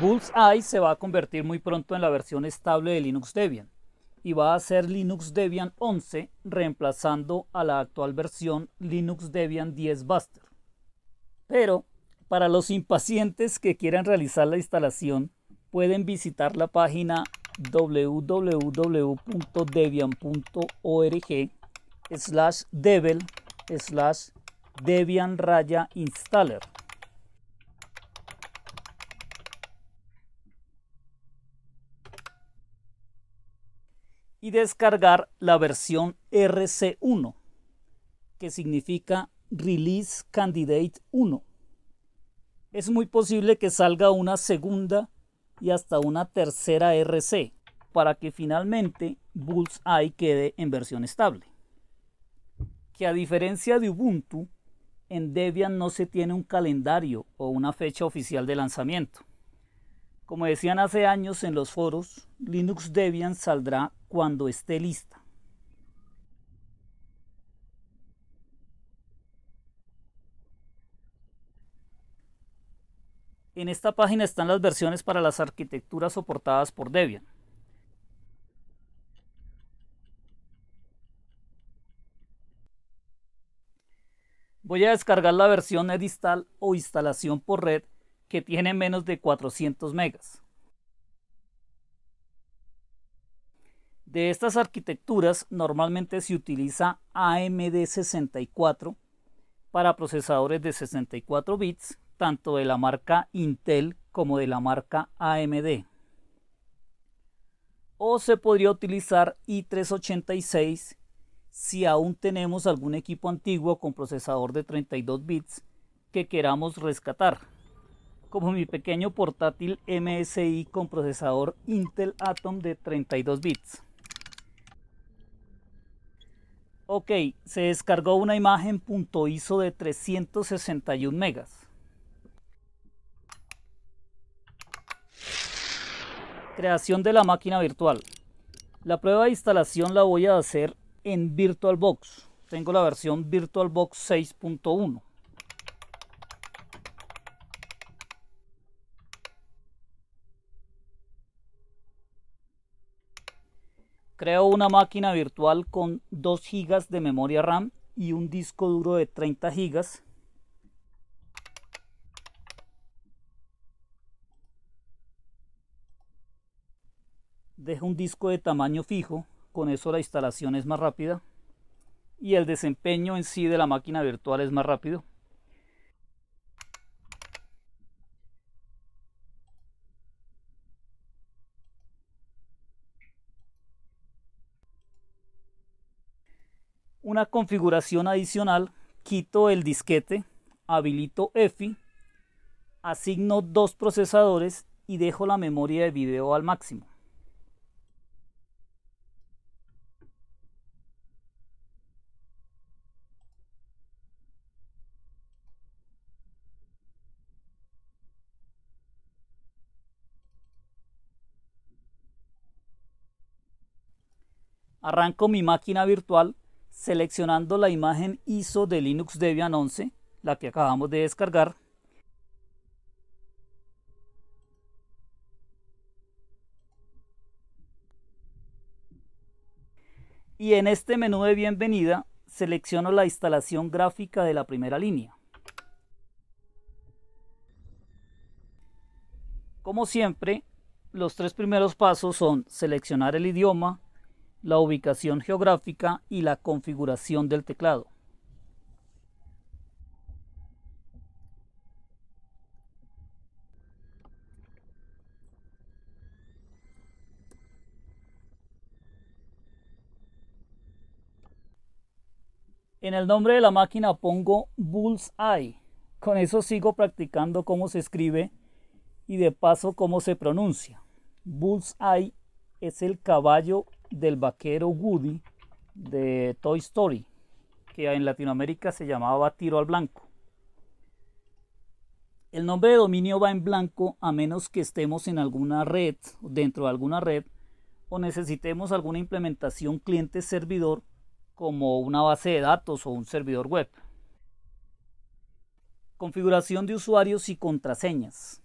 Bullseye se va a convertir muy pronto en la versión estable de Linux Debian y va a ser Linux Debian 11 reemplazando a la actual versión Linux Debian 10 Buster. Pero para los impacientes que quieran realizar la instalación pueden visitar la página www.debian.org slash devel slash debian raya installer y descargar la versión RC1, que significa Release Candidate 1. Es muy posible que salga una segunda y hasta una tercera RC para que finalmente Bullseye quede en versión estable. Que a diferencia de Ubuntu, en Debian no se tiene un calendario o una fecha oficial de lanzamiento. Como decían hace años en los foros, Linux Debian saldrá cuando esté lista. En esta página están las versiones para las arquitecturas soportadas por Debian. Voy a descargar la versión Edistal o instalación por red que tiene menos de 400 megas. De estas arquitecturas normalmente se utiliza AMD64 para procesadores de 64 bits, tanto de la marca Intel como de la marca AMD. O se podría utilizar i386 si aún tenemos algún equipo antiguo con procesador de 32 bits que queramos rescatar, como mi pequeño portátil MSI con procesador Intel Atom de 32 bits. Ok, se descargó una imagen .iso de 361 megas. Creación de la máquina virtual. La prueba de instalación la voy a hacer en VirtualBox. Tengo la versión VirtualBox 6.1. Creo una máquina virtual con 2 GB de memoria RAM y un disco duro de 30 GB. Dejo un disco de tamaño fijo, con eso la instalación es más rápida y el desempeño en sí de la máquina virtual es más rápido. Una configuración adicional, quito el disquete, habilito EFI, asigno dos procesadores y dejo la memoria de video al máximo. Arranco mi máquina virtual seleccionando la imagen ISO de Linux Debian 11, la que acabamos de descargar. Y en este menú de bienvenida selecciono la instalación gráfica de la primera línea. Como siempre, los tres primeros pasos son seleccionar el idioma, la ubicación geográfica y la configuración del teclado. En el nombre de la máquina pongo Bullseye. Con eso sigo practicando cómo se escribe y de paso cómo se pronuncia. Bullseye es el caballo del vaquero Woody de Toy Story, que en Latinoamérica se llamaba Tiro al Blanco. El nombre de dominio va en blanco a menos que estemos en alguna red, dentro de alguna red, o necesitemos alguna implementación cliente-servidor como una base de datos o un servidor web. Configuración de usuarios y contraseñas.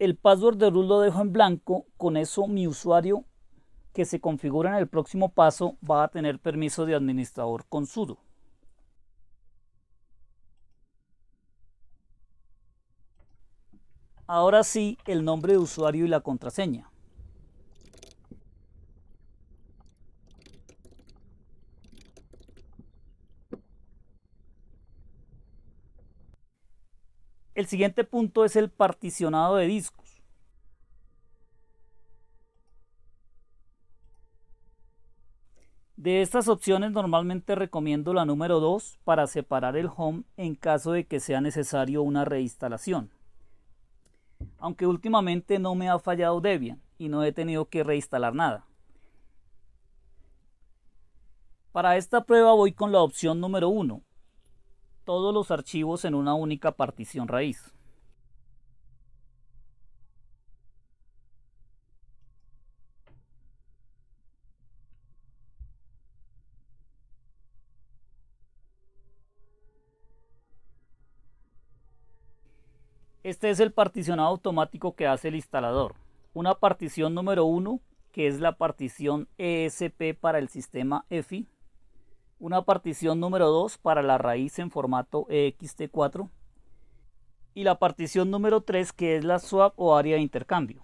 El password de root lo dejo en blanco, con eso mi usuario que se configura en el próximo paso va a tener permiso de administrador con sudo. Ahora sí, el nombre de usuario y la contraseña. El siguiente punto es el particionado de discos. De estas opciones normalmente recomiendo la número 2 para separar el home en caso de que sea necesario una reinstalación. Aunque últimamente no me ha fallado Debian y no he tenido que reinstalar nada. Para esta prueba voy con la opción número 1, todos los archivos en una única partición raíz. Este es el particionado automático que hace el instalador. Una partición número 1, que es la partición ESP para el sistema EFI. Una partición número 2 para la raíz en formato EXT4. Y la partición número 3 que es la swap o área de intercambio.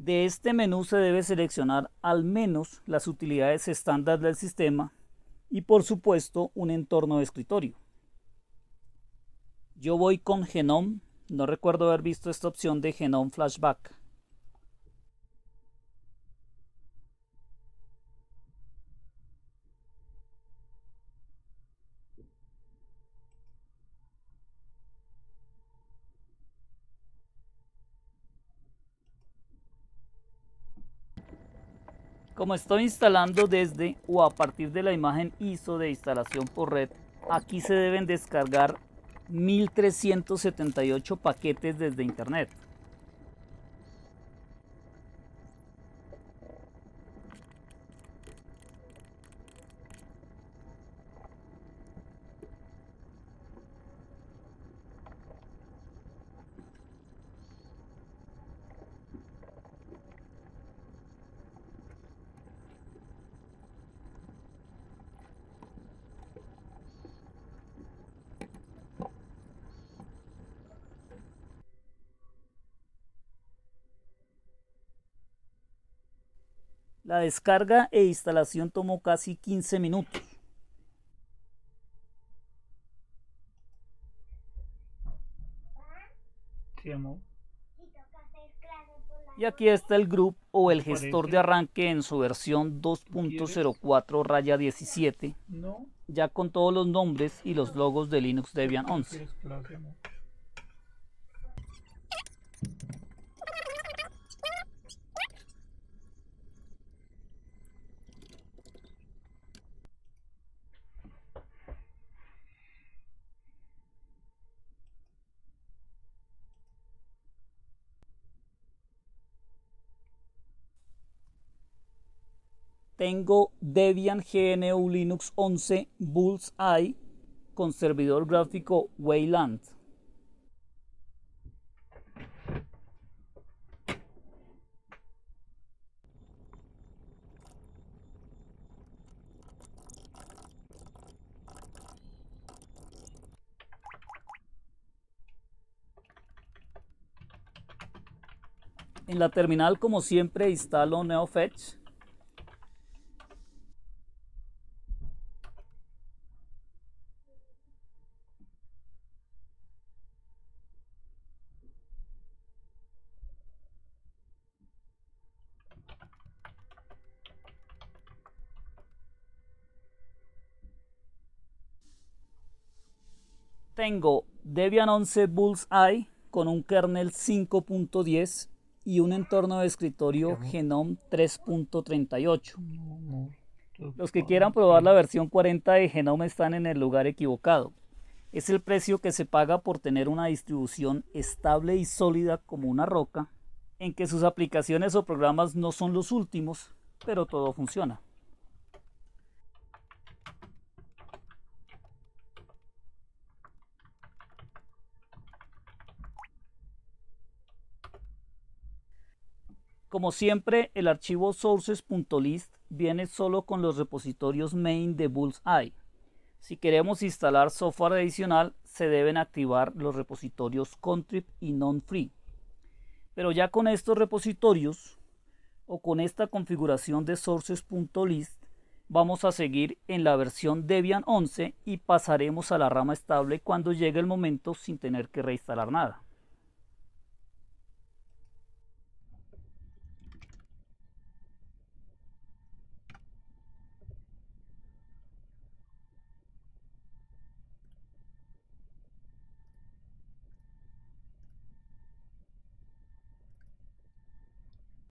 De este menú se debe seleccionar al menos las utilidades estándar del sistema y por supuesto un entorno de escritorio. Yo voy con Genome, no recuerdo haber visto esta opción de Genome Flashback. Como estoy instalando desde o a partir de la imagen ISO de instalación por red, aquí se deben descargar 1378 paquetes desde internet. La descarga e instalación tomó casi 15 minutos. Y aquí está el group o el gestor de arranque en su versión 2.04 raya 17, ya con todos los nombres y los logos de Linux Debian 11. Tengo Debian GNU Linux 11 Bullseye con servidor gráfico Wayland. En la terminal, como siempre, instalo NeoFetch tengo Debian 11 Bullseye con un kernel 5.10 y un entorno de escritorio Genome 3.38. Los que quieran probar la versión 40 de Genome están en el lugar equivocado. Es el precio que se paga por tener una distribución estable y sólida como una roca, en que sus aplicaciones o programas no son los últimos, pero todo funciona. Como siempre, el archivo sources.list viene solo con los repositorios main de Bullseye. Si queremos instalar software adicional, se deben activar los repositorios contrib y non-free. Pero ya con estos repositorios o con esta configuración de sources.list, vamos a seguir en la versión Debian 11 y pasaremos a la rama estable cuando llegue el momento sin tener que reinstalar nada.